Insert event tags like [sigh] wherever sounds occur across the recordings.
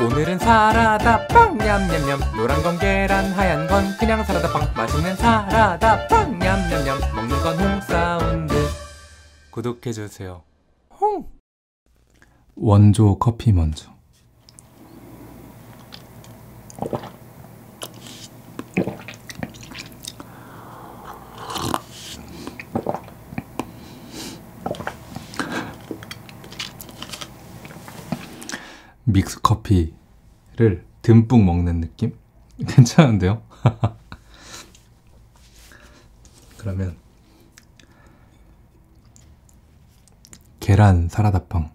오늘은 사라다 빵! 냠냠냠. 노란 건 계란 하얀 건 그냥 사라다 빵. 맛있는 사라다 빵! 냠냠냠. 먹는 건 홍사운드. 구독해주세요. 홍! 원조 커피 먼저 믹스 커피를 듬뿍 먹는 느낌? [laughs] 괜찮은데요? [laughs] 그러면 계란 사라다빵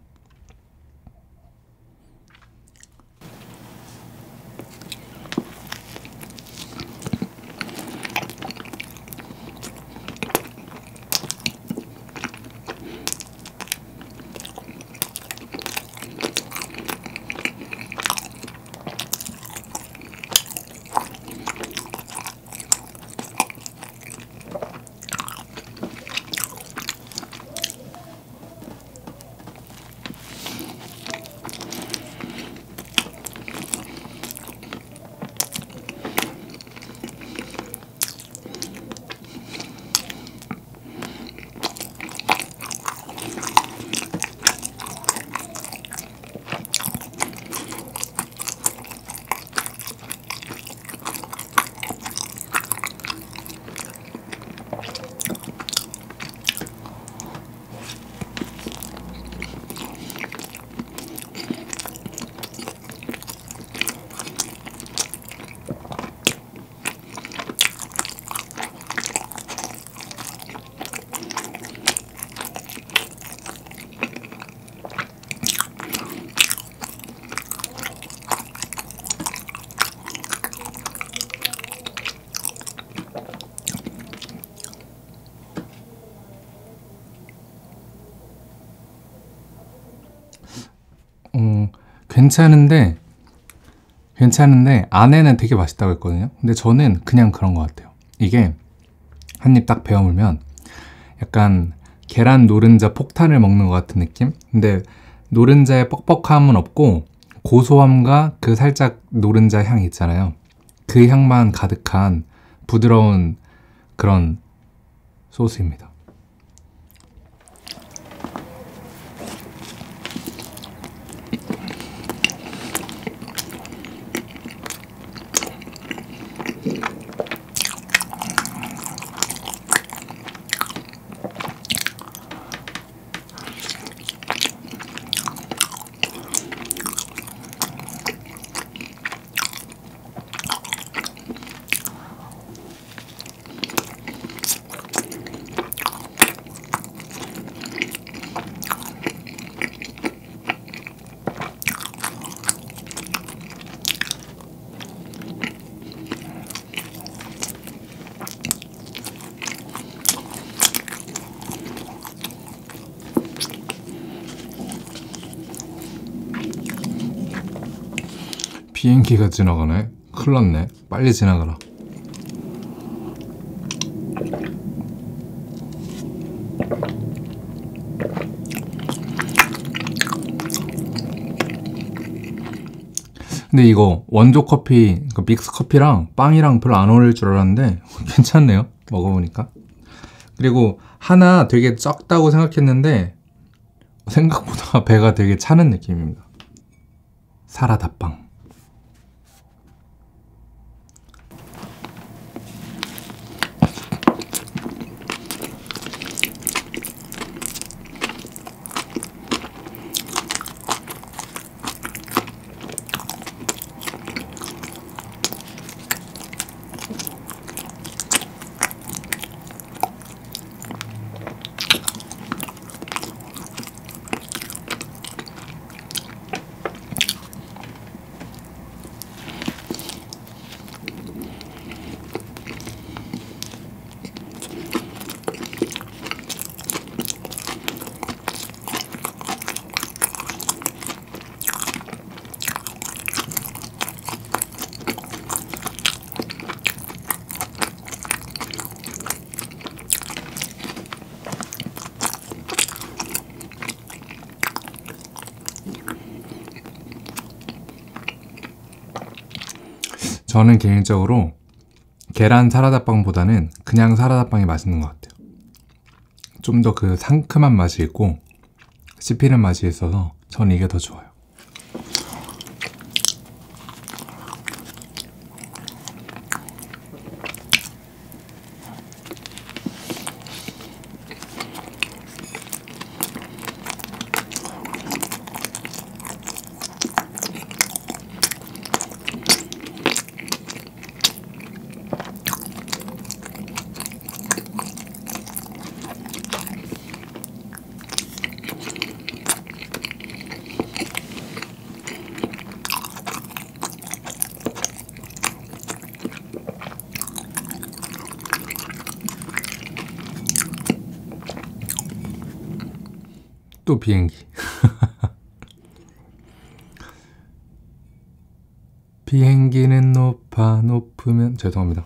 어, 괜찮은데 괜찮은데 안에는 되게 맛있다고 했거든요. 근데 저는 그냥 그런 것 같아요. 이게 한 입 딱 베어 물면 약간 계란 노른자 폭탄을 먹는 것 같은 느낌? 근데 노른자의 뻑뻑함은 없고 고소함과 그 살짝 노른자 향 있잖아요. 그 향만 가득한 부드러운 그런 소스입니다. 비행기가 지나가네. 큰일 났네. 빨리 지나가라. 근데 이거 원조 커피, 그 믹스 커피랑 빵이랑 별로 안 어울릴 줄 알았는데 [laughs] 괜찮네요. 먹어보니까. 그리고 하나 되게 적다고 생각했는데 생각보다 [laughs] 배가 되게 차는 느낌입니다. 사라다빵. 저는 개인적으로 계란 사라다빵보다는 그냥 사라다빵이 맛있는 것 같아요. 좀 더 그 상큼한 맛이 있고 씹히는 맛이 있어서 저는 이게 더 좋아요. 또 비행기. [laughs] 비행기는 높아 높으면 죄송합니다.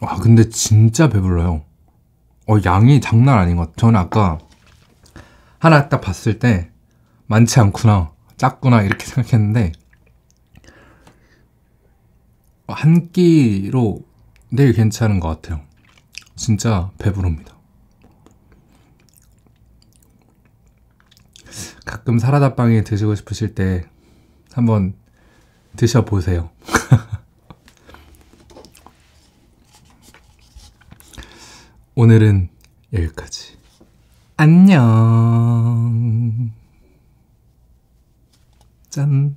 와 근데 진짜 배불러요. 어 양이 장난 아닌 것 같아요. 저는 아까 하나 딱 봤을 때 많지 않구나, 작구나 이렇게 [laughs] 생각했는데 한 끼로 되게 괜찮은 것 같아요. 진짜 배부릅니다. 가끔 사라다빵이 드시고 싶으실 때 한번 드셔보세요. [laughs] 오늘은 여기까지. 안녕. 짠.